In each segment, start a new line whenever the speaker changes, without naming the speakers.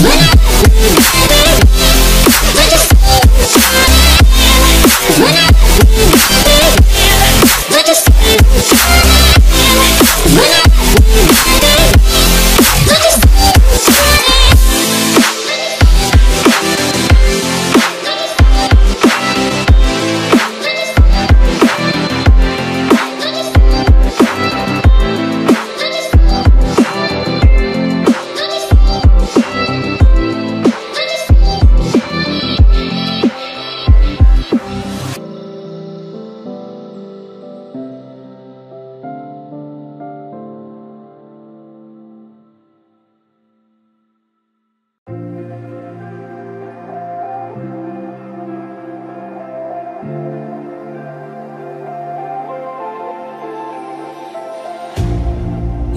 Woo!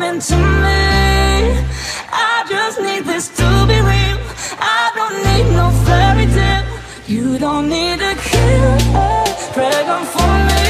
Charming to me. I just need this to be real. I don't need no fairy tale. You don't need a dragon for me.